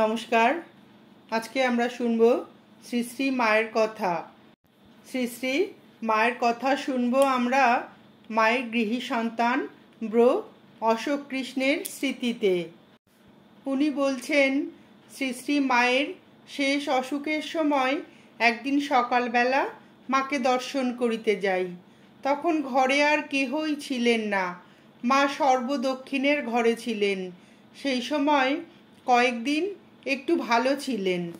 নমস্কার। আজকে আমরা শুনব শ্রী শ্রী মায়ের কথা। শ্রী শ্রী মায়ের কথা শুনব আমরা মায়ের গৃহী সন্তান ব্রো অশোক কৃষ্ণের স্মৃতিতে। উনি বলছেন, শ্রী শ্রী মায়ের শেষ অসুখের সময় একদিন সকালবেলা মাকে দর্শন করিতে যাই। তখন ঘরে আর কেহই ছিলেন না। মা সর্বদক্ষিণের ঘরে ছিলেন। সেই সময় কয়েকদিন একটু ভালো ছিলেন।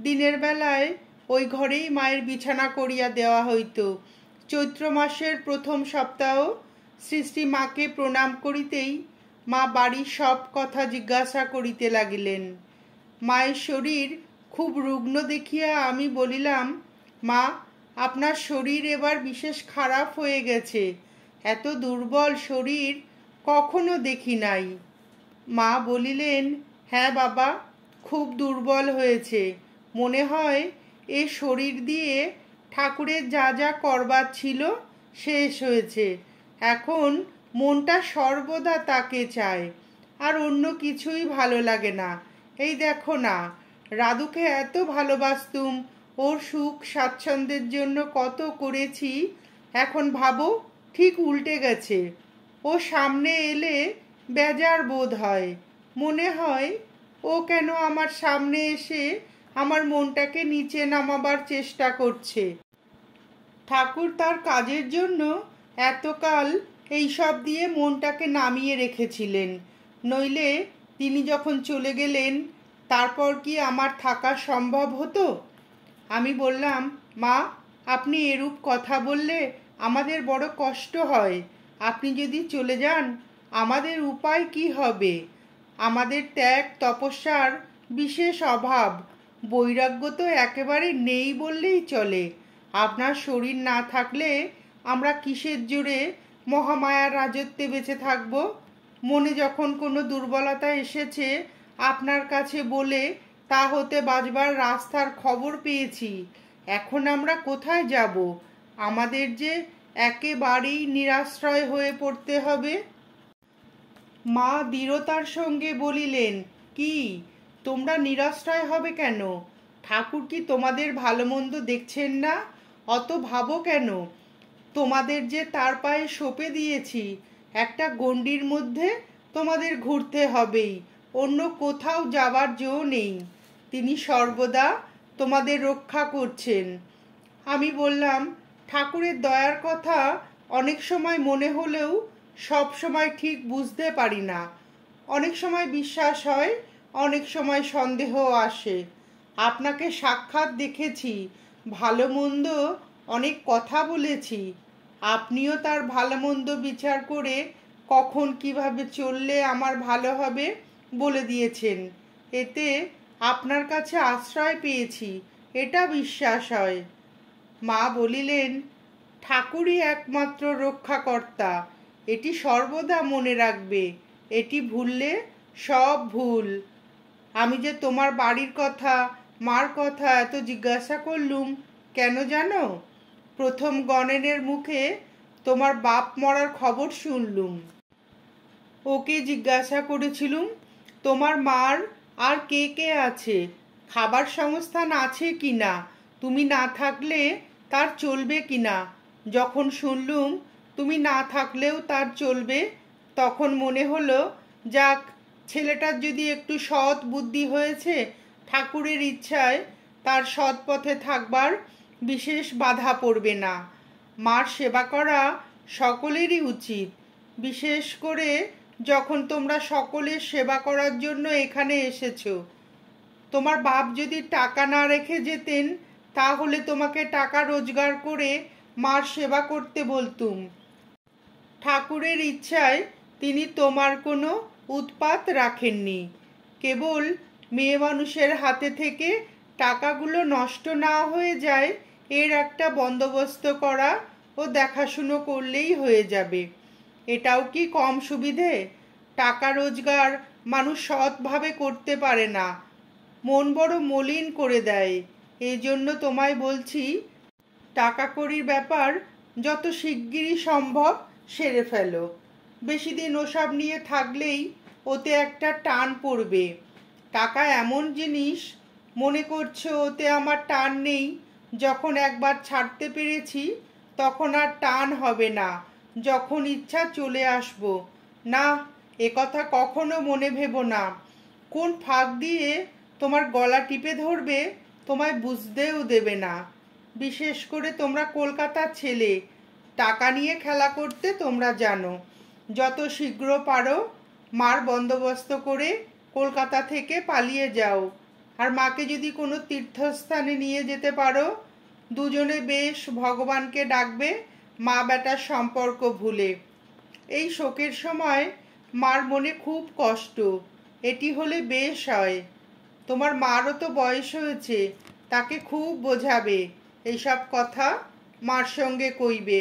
দিনের বেলায় ওই ঘরেই মায়ের বিছানা করিয়া দেওয়া হইত। চৈত্র মাসের প্রথম সপ্তাহ শ্রী মাকে প্রণাম করিতেই মা বাড়ির সব কথা জিজ্ঞাসা করিতে লাগিলেন। মায়ের শরীর খুব রুগ্ন দেখিয়া আমি বলিলাম, মা, আপনার শরীর এবার বিশেষ খারাপ হয়ে গেছে। এত দুর্বল শরীর কখনো দেখি নাই। মা বলিলেন হ্যাঁ বাবা খুব দুর্বল হয়েছে। মনে হয় এ শরীর দিয়ে ঠাকুরের যা যা করবার ছিল শেষ হয়েছে। এখন মনটা সর্বদা তাকে চায়, আর অন্য কিছুই ভালো লাগে না। এই দেখো না, রাধুকে এত ভালোবাসতুম, ওর সুখ স্বাচ্ছন্দ্যের জন্য কত করেছি, এখন ভাবো ঠিক উল্টে গেছে। ও সামনে এলে বেজার বোধ হয়। মনে হয় ও কেন আমার সামনে এসে আমার মনটাকে নিচে নামাবার চেষ্টা করছে? ঠাকুর তার কাজের জন্য এতকাল এইসব দিয়ে মনটাকে নামিয়ে রেখেছিলেন। নইলে তিনি যখন চলে গেলেন, তারপর কি আমার থাকা সম্ভব হতো? আমি বললাম, মা, আপনি এরূপ কথা বললে আমাদের বড় কষ্ট হয়। আপনি যদি চলে যান, আমাদের উপায় কি হবে? আমাদের ত্যাগ, তপস্যার বিশেষ অভাব। বৈরাগ্য তো একেবারে নেই বললেই চলে। আপনার শরীর না থাকলে আমরা কিসের জোরে মহামায়ার রাজত্বে বেঁচে থাকব? মনে যখন কোনো দুর্বলতা এসেছে আপনার কাছে বলে, তা হতে বাজবার রাস্তার খবর পেয়েছি। এখন আমরা কোথায় যাব? আমাদের যে একেবারেই নিরাশ্রয় হয়ে পড়তে হবে। মা দৃঢ়তার সঙ্গে বলিলেন, কি, তোমরা নিরাশ্রয় হবে কেন? ঠাকুর কি তোমাদের ভালো মন্দ দেখছেন না? অত ভাবো কেন? তোমাদের যে তার পায়ে সঁপে দিয়েছি, একটা গণ্ডির মধ্যে তোমাদের ঘুরতে হবেই, অন্য কোথাও যাবার জো নেই। তিনি সর্বদা তোমাদের রক্ষা করছেন। আমি বললাম, ঠাকুরের দয়ার কথা অনেক সময় মনে হলেও সব সময় ঠিক বুঝতে পারি না। অনেক সময় বিশ্বাস হয়, অনেক সময় সন্দেহ আসে। আপনাকে সাক্ষাৎ দেখেছি, ভালো মন্দ অনেক কথা বলেছি। আপনিও তার ভালো মন্দ বিচার করে কখন কীভাবে চললে আমার ভালো হবে বলে দিয়েছেন। এতে আপনার কাছে আশ্রয় পেয়েছি, এটা বিশ্বাস হয়। মা বলিলেন, ঠাকুরই একমাত্র রক্ষাকর্তা এটি সর্বদা মনে রাখবে, এটি ভুললে সব ভুল। আমি যে তোমার বাড়ির কথা, মার কথা এত জিজ্ঞাসা করলুম কেন জানো? প্রথম গণেনের মুখে তোমার বাপ মরার খবর শুনলুম। ওকে জিজ্ঞাসা করেছিলুম, তোমার মার আর কে কে আছে? খাবার সংস্থান আছে কি না তুমি না থাকলে তার চলবে কি না যখন শুনলুম তুমি না থাকলেও তার চলবে। তখন মনে হলো, যাক, ছেলেটার যদি একটু সৎ বুদ্ধি হয়েছে, ঠাকুরের ইচ্ছায় তার সৎ পথে থাকবার বিশেষ বাধা পড়বে না। মার সেবা করা সকলেরই উচিত। বিশেষ করে যখন তোমরা সকলের সেবা করার জন্য এখানে এসেছ। তোমার বাপ যদি টাকা না রেখে যেতেন, তাহলে তোমাকে টাকা রোজগার করে মার সেবা করতে বলতুম। ঠাকুরের ইচ্ছায় তিনি তোমার কোনো উৎপাত রাখেননি। কেবল মেয়ে মানুষের হাতে থেকে টাকাগুলো নষ্ট না হয়ে যায় এর একটা বন্দোবস্ত করা ও দেখাশুনো করলেই হয়ে যাবে। এটাও কি কম সুবিধে? টাকা রোজগার মানুষ সৎভাবে করতে পারে না। মন বড় মলিন করে দেয়। এই জন্য তোমায় বলছি টাকা কড়ির ব্যাপার যত শিগগিরই সম্ভব সেরে ফেলো। বেশি দিন ওসব নিয়ে থাকলেই ওতে একটা টান পড়বে। টাকা এমন জিনিস, মনে করছ ওতে আমার টান নেই, যখন একবার ছাড়তে পেরেছি, তখন আর টান হবে না, যখন ইচ্ছা চলে আসব। না, এ কথা কখনো মনে ভেবো না। কোন ফাঁক দিয়ে তোমার গলা টিপে ধরবে, তোমায় বুঝতেও দেবে না। বিশেষ করে তোমরা কলকাতার ছেলে টাকা নিয়ে খেলা করতে তোমরা জানো। যত শীঘ্র পারো, মার বন্দোবস্ত করে কলকাতা থেকে পালিয়ে যাও। আর মাকে যদি কোনো তীর্থস্থানে নিয়ে যেতে পারো, দুজনে বেশ ভগবানকে ডাকবে মা বেটার সম্পর্ক ভুলে। এই শোকের সময় মার মনে খুব কষ্ট। এটি হলে বেশ হয়। তোমার মারও তো বয়স হয়েছে, তাকে খুব বোঝাবে। এইসব কথা মার সঙ্গে কইবে।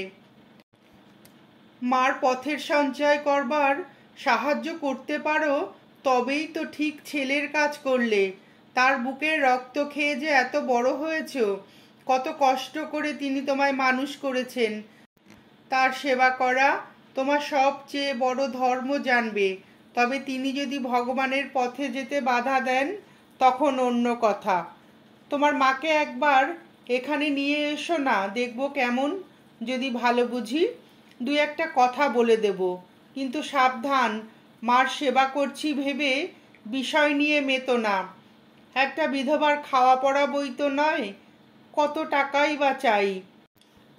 মার পথের সঞ্চয় করবার সাহায্য করতে পারো, তবেই তো ঠিক ছেলের কাজ করলে। তার বুকের রক্ত খেয়ে যে এত বড় হয়েছ, কত কষ্ট করে তিনি তোমায় মানুষ করেছেন। তার সেবা করা তোমার সবচেয়ে বড় ধর্ম জানবে। তবে তিনি যদি ভগবানের পথে যেতে বাধা দেন, তখন অন্য কথা। তোমার মাকে একবার এখানে নিয়ে এসো না, দেখব কেমন। যদি ভালো বুঝি দু একটা কথা বলে দেব। কিন্তু সাবধান, মার সেবা করছি ভেবে বিষয় নিয়ে মেতো না। একটা বিধবার খাওয়া পড়া বই তো নয়, কত টাকাই বা চাই।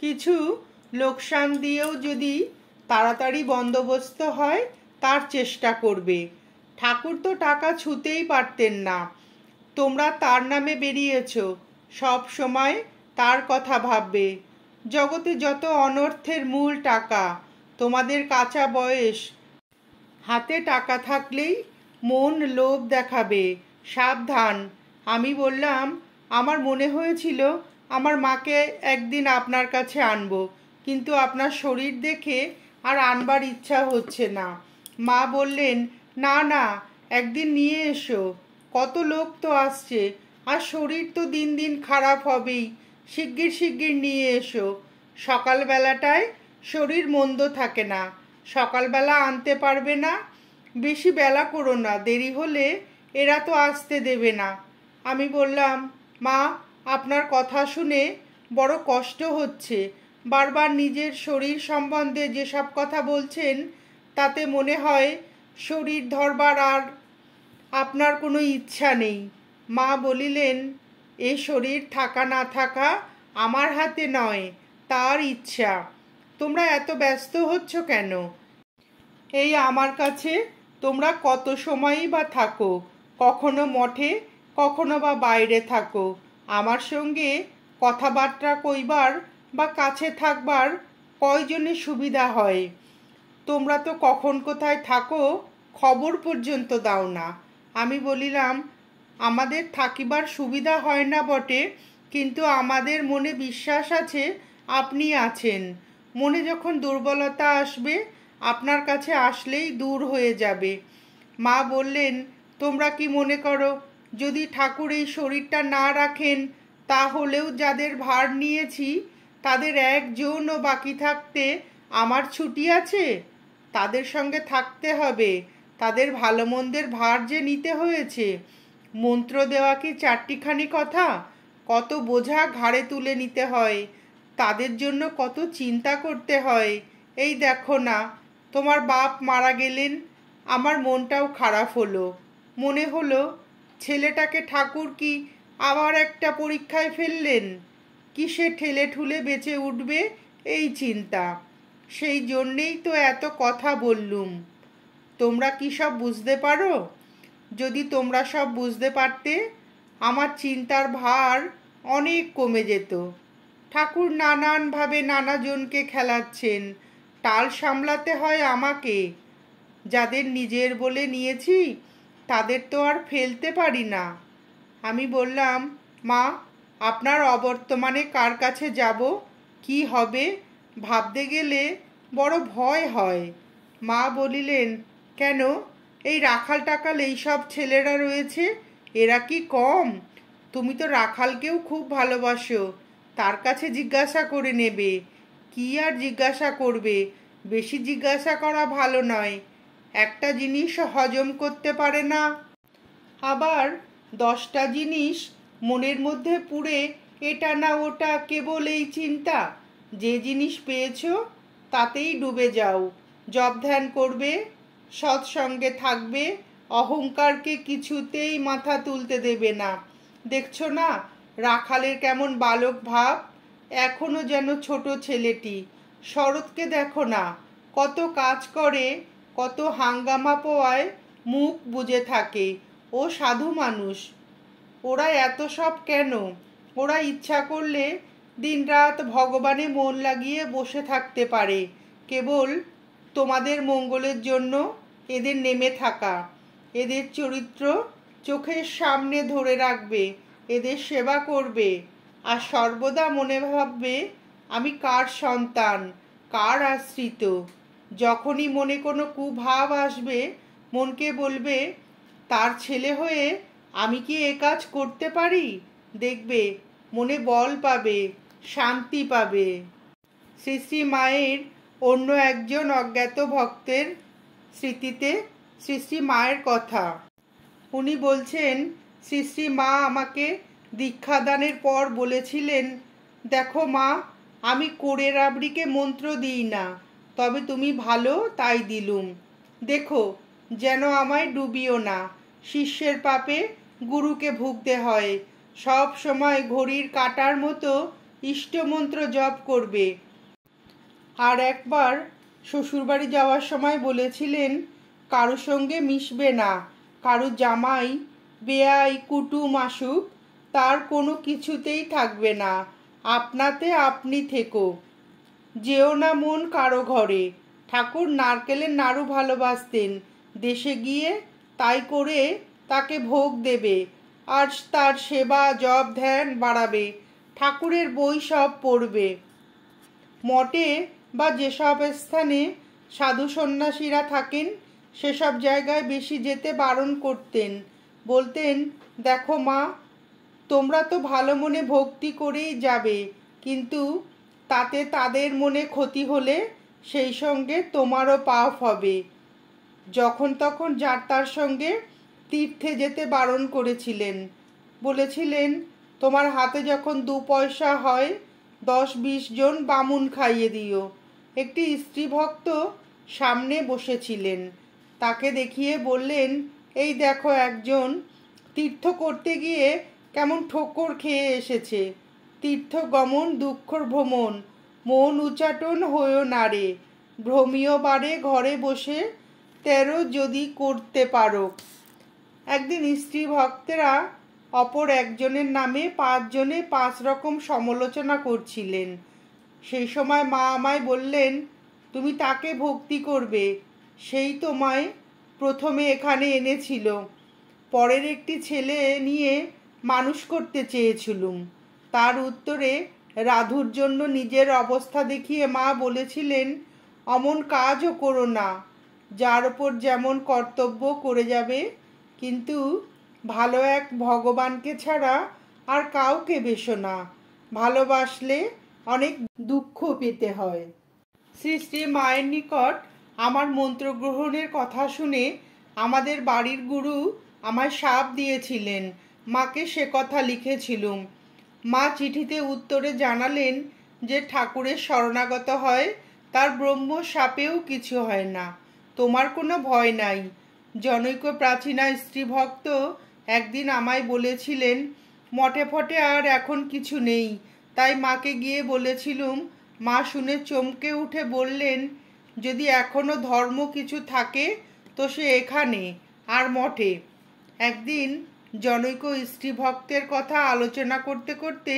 কিছু লোকসান দিয়েও যদি তাড়াতাড়ি বন্দোবস্ত হয়, তার চেষ্টা করবে। ঠাকুর তো টাকা ছুতেই পারতেন না। তোমরা তার নামে বেরিয়েছ, সব সময় তার কথা ভাববে। জগতে যত অনর্থের মূল টাকা, তোমাদের কাঁচা বয়স। হাতে টাকা থাকলেই মন লোভ দেখাবে। সাবধান, আমি বললাম, আমার মনে হয়েছিল আমার মাকে একদিন আপনার কাছে আনব, কিন্তু আপনার শরীর দেখে আর আনবার ইচ্ছা হচ্ছে না। মা বললেন, না না, একদিন নিয়ে এসো। কত লোক তো আসছে, আর শরীর তো দিন দিন খারাপ হবেই। শিগগির শিগগির নিয়ে এসো। সকালবেলাটায় শরীর মন্দ থাকে না। সকালবেলা আনতে পারবে না। বেশি বেলা করো না, দেরি হলে এরা তো আসতে দেবে না। আমি বললাম, মা, আপনার কথা শুনে বড় কষ্ট হচ্ছে। বারবার নিজের শরীর সম্বন্ধে যেসব কথা বলছেন, তাতে মনে হয় শরীর ধরবার আর আপনার কোনো ইচ্ছা নেই। মা বলিলেন এ শরীর থাকা না থাকা আমার হাতে নয়, তার ইচ্ছা। তোমরা এত ব্যস্ত হচ্ছ কেন? এই আমার কাছে তোমরা কত সময়ই বা থাকো, কখনো মঠে, কখনো বা বাইরে থাকো। আমার সঙ্গে কথাবার্তা কইবার বা কাছে থাকবার কয়জনে সুবিধা হয়? তোমরা তো কখন কোথায় থাকো খবর পর্যন্ত দাও না। আমি বলিলাম আমাদের থাকিবার সুবিধা হয় না বটে, কিন্তু আমাদের মনে বিশ্বাস আছে, আপনি আছেন। মনে যখন দুর্বলতা আসবে, আপনার কাছে আসলেই দূর হয়ে যাবে। মা বললেন, তোমরা কি মনে করো, যদি ঠাকুর এই শরীরটা না রাখেন, তাহলেও যাদের ভার নিয়েছি, তাদের একজনও বাকি থাকতে আমার ছুটি আছে? তাদের সঙ্গে থাকতে হবে, তাদের ভালো মন্দের ভার যে নিতে হয়েছে মন্ত্র দেওয়া কি চারটিখানি কথা? কত বোঝা ঘাড়ে তুলে নিতে হয়। তাদের জন্য কত চিন্তা করতে হয়। এই দেখো না, তোমার বাপ মারা গেলেন, আমার মনটাও খারাপ হলো। মনে হলো, ছেলেটাকে ঠাকুর কি আবার একটা পরীক্ষায় ফেললেন? কিসে ঠেলে ঠুলে বেঁচে উঠবে এই চিন্তা? সেই জন্যেই তো এত কথা বললুম। তোমরা কি সব বুঝতে পারো? যদি তোমরা সব বুঝতে পারতে, আমার চিন্তার ভার অনেক কমে যেত। ঠাকুর নানানভাবে নানাজনকে খেলাচ্ছেন। টাল সামলাতে হয় আমাকে। যাদের নিজের বলে নিয়েছি, তাদের তো আর ফেলতে পারি না। আমি বললাম, মা, আপনার অবর্তমানে কার কাছে যাব? কি হবে? ভাবতে গেলে বড় ভয় হয়। মা বলিলেন, কেন? এই রাখাল টাকাল এইসব ছেলেরা রয়েছে, এরা কি কম? তুমি তো রাখালকেও খুব ভালোবাসো, তার কাছে জিজ্ঞাসা করে নেবে, কি আর জিজ্ঞাসা করবে? বেশি জিজ্ঞাসা করা ভালো নয়, একটা জিনিস হজম করতে পারে না। আবার দশটা জিনিস মনের মধ্যে পুড়ে, এটা না ওটা কেবল এই চিন্তা, যে জিনিস পেয়েছ তাতেই ডুবে যাও, জব ধ্যান করবে সৎসঙ্গে থাকবে, অহংকারকে কিছুতেই মাথা তুলতে দেবে না। দেখছ না, রাখালের কেমন বালক ভাব, এখনও যেন ছোট ছেলেটি। শরৎকে দেখো না, কত কাজ করে, কত হাঙ্গামা পোয়ায় মুখ বুঝে থাকে। ও সাধু মানুষ। ওরা এত সব কেন? ওরা ইচ্ছা করলে দিনরাত ভগবানে মন লাগিয়ে বসে থাকতে পারে। কেবল তোমাদের মঙ্গলের জন্য এদের নেমে থাকা। এদের চরিত্র চোখের সামনে ধরে রাখবে, এদের সেবা করবে। আর সর্বদা মনে ভাববে, আমি কার সন্তান, কার আশ্রিত? যখনই মনে কোনো কুভাব আসবে, মনকে বলবে, তার ছেলে হয়ে আমি কি এ কাজ করতে পারি? দেখবে, মনে বল পাবে, শান্তি পাবে। শ্রী শ্রী মায়ের অন্য একজন অজ্ঞাত ভক্তের স্মৃতিতে শ্রী শ্রী মায়ের কথা। উনি বলছেন শ্রী শ্রী মা আমাকে দীক্ষাদানের পর বলেছিলেন, দেখো মা, আমি কোড়ে রাবড়িকে মন্ত্র দিই না, তবে তুমি ভালো তাই দিলুম। দেখো, যেন আমায় ডুবিও না। শিষ্যের পাপে গুরুকে ভুগতে হয়। সব সময় ঘড়ির কাটার মতো ইষ্টমন্ত্র জপ করবে। আর একবার শ্বশুরবাড়ি যাওয়ার সময় বলেছিলেন, কারও সঙ্গে মিশবে না, কারও জামাই, বেয়াই, কুটুম আসুক, তার কোনো কিছুতেই থাকবে না, আপনাতে আপনি থেকো, যেও না মন কারও ঘরে। ঠাকুর নারকেলের নাড়ু ভালোবাসতেন, দেশে গিয়ে তাই করে তাকে ভোগ দেবে, আর তার সেবা, জব, ধ্যান বাড়াবে, ঠাকুরের বই সব পড়বে। মঠে বা যেসব স্থানে সাধু সন্ন্যাসীরা থাকেন, সেসব জায়গায় বেশি যেতে বারণ করতেন। বলতেন, দেখো মা, তোমরা তো ভালো মনে ভক্তি করেই যাবে, কিন্তু তাতে তাদের মনে ক্ষতি হলে সেই সঙ্গে তোমারও পাপ হবে। যখন তখন যার তার সঙ্গে তীর্থে যেতে বারণ করেছিলেন। বলেছিলেন, তোমার হাতে যখন দু পয়সা হয় দশ বিশ জন বামুন খাইয়ে দিও। একটি স্ত্রী ভক্ত সামনে বসেছিলেন। তাকে দেখিয়ে বললেন, এই দেখো একজন তীর্থ করতে গিয়ে কেমন ঠোকর খেয়ে এসেছে। তীর্থ গমন দুঃখর ভ্রমণ, মন উচাটন হয়েও নারে ভ্রমীয় বারে ঘরে বসে তেরো যদি করতে পারো। একদিন স্ত্রী ভক্তেরা অপর একজনের নামে পাঁচজনে পাঁচ রকম সমালোচনা করছিলেন। সেই সময় মা আমায় বললেন, তুমি তাকে ভক্তি করবে, সেই তোমায় প্রথমে এখানে এনেছিল। পরের একটি ছেলে নিয়ে মানুষ করতে চেয়েছিলুম। তার উত্তরে রাধুর জন্য নিজের অবস্থা দেখিয়ে মা বলেছিলেন, অমন কাজও করো না। যার ওপর যেমন কর্তব্য করে যাবে, কিন্তু ভালো এক ভগবানকে ছাড়া আর কাউকে বেশো না। ভালোবাসলে অনেক দুঃখ পেতে হয়। শ্রী শ্রী মায়ের নিকট আমার মন্ত্র গ্রহণের কথা শুনে আমাদের বাড়ির গুরু আমায় সাপ দিয়েছিলেন। মাকে সে কথা লিখেছিলুম। মা চিঠিতে উত্তরে জানালেন যে ঠাকুরের শরণাগত হয়, তার ব্রহ্ম সাপেও কিছু হয় না। তোমার কোনো ভয় নাই। জনৈক প্রাচীনা স্ত্রী ভক্ত একদিন আমায় বলেছিলেন, মঠে ফটে আর এখন কিছু নেই। তাই মাকে গিয়ে বলেছিলুম, মা শুনে চমকে উঠে বললেন, যদি এখনও ধর্ম কিছু থাকে, তো সে এখানে, আর মঠে। একদিন জনৈক স্ত্রী ভক্তের কথা আলোচনা করতে করতে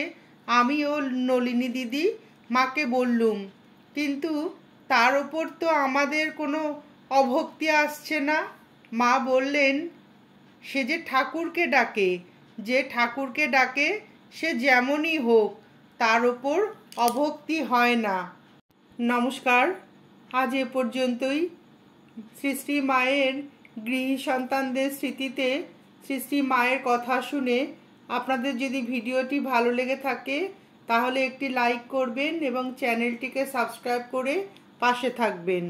আমি ও নলিনী দিদি মাকে বললুম, কিন্তু তার ওপর তো আমাদের কোনো অভক্তি আসছে না? মা বললেন সে যে ঠাকুরকে ডাকে, যে ঠাকুরকে ডাকে, সে যেমনই হোক, তার ওপর অভক্তি হয় না। নমস্কার। আজ এ পর্যন্তই। শ্রী শ্রী মায়ের গৃহী সন্তানদের স্মৃতিতে শ্রী শ্রী মায়ের কথা শুনে আপনাদের যদি ভিডিওটি ভালো লেগে থাকে, তাহলে একটি লাইক করবেন এবং চ্যানেলটিকে সাবস্ক্রাইব করে পাশে থাকবেন।